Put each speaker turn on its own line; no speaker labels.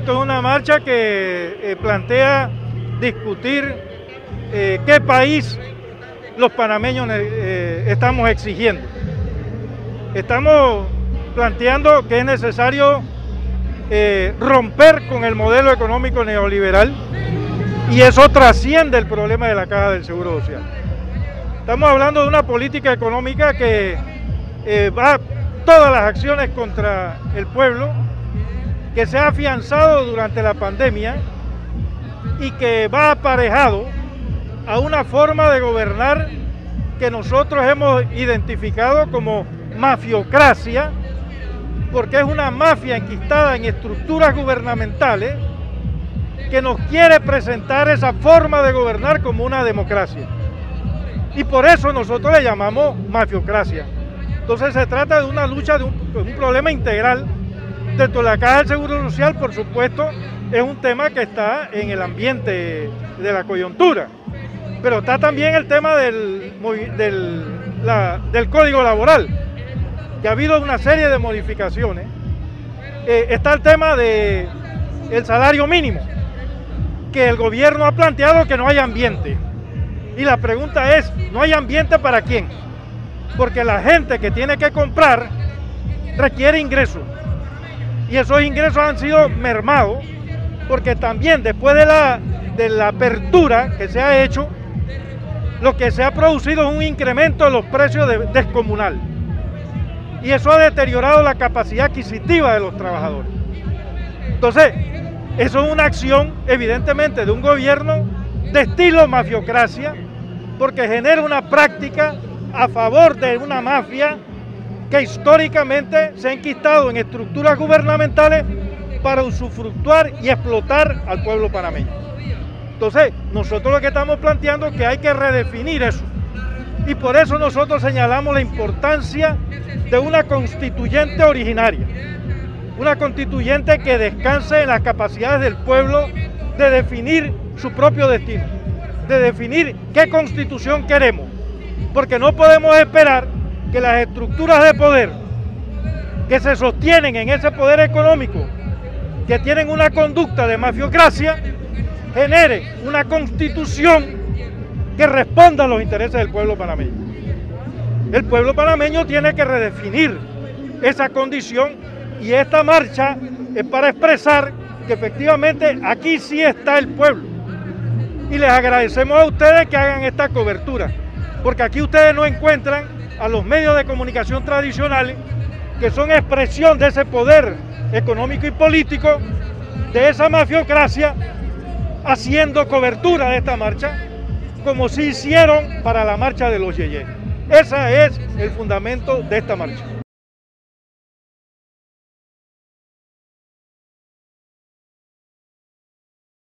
esto es una marcha que eh, plantea discutir eh, qué país los panameños eh, estamos exigiendo. Estamos planteando que es necesario romper con el modelo económico neoliberal y eso trasciende el problema de la caja del Seguro Social. Estamos hablando de una política económica que va todas las acciones contra el pueblo, que se ha afianzado durante la pandemia y que va aparejado a una forma de gobernar que nosotros hemos identificado como mafiocracia, porque es una mafia enquistada en estructuras gubernamentales que nos quiere presentar esa forma de gobernar como una democracia. Y por eso nosotros le llamamos mafiocracia. Entonces se trata de una lucha, de un, problema integral. De la Caja del Seguro Social, por supuesto, es un tema que está en el ambiente de la coyuntura. Pero está también el tema del, del, código laboral, que ha habido una serie de modificaciones. Eh, está el tema del el salario mínimo, que el gobierno ha planteado que no hay ambiente. Y la pregunta es, ¿no hay ambiente para quién? porque la gente que tiene que comprar requiere ingresos. Y esos ingresos han sido mermados porque también después de la, de la apertura que se ha hecho, lo que se ha producido es un incremento de los precios de, descomunal. Y eso ha deteriorado la capacidad adquisitiva de los trabajadores. Entonces, eso es una acción evidentemente de un gobierno de estilo mafiocracia, porque genera una práctica a favor de una mafia que históricamente se ha enquistado en estructuras gubernamentales para usufructuar y explotar al pueblo panameño. Entonces, nosotros lo que estamos planteando es que hay que redefinir eso. Y por eso nosotros señalamos la importancia de una constituyente originaria. Una constituyente que descanse en las capacidades del pueblo de definir su propio destino, de definir qué constitución queremos porque no podemos esperar que las estructuras de poder que se sostienen en ese poder económico, que tienen una conducta de mafiocracia, genere una constitución que responda a los intereses del pueblo panameño. El pueblo panameño tiene que redefinir esa condición y esta marcha es para expresar que efectivamente aquí sí está el pueblo. Y les agradecemos a ustedes que hagan esta cobertura porque aquí ustedes no encuentran a los medios de comunicación tradicionales que son expresión de ese poder económico y político, de esa mafiocracia, haciendo cobertura de esta marcha, como si hicieron para la marcha de los Yeye. Ese es el fundamento de esta marcha.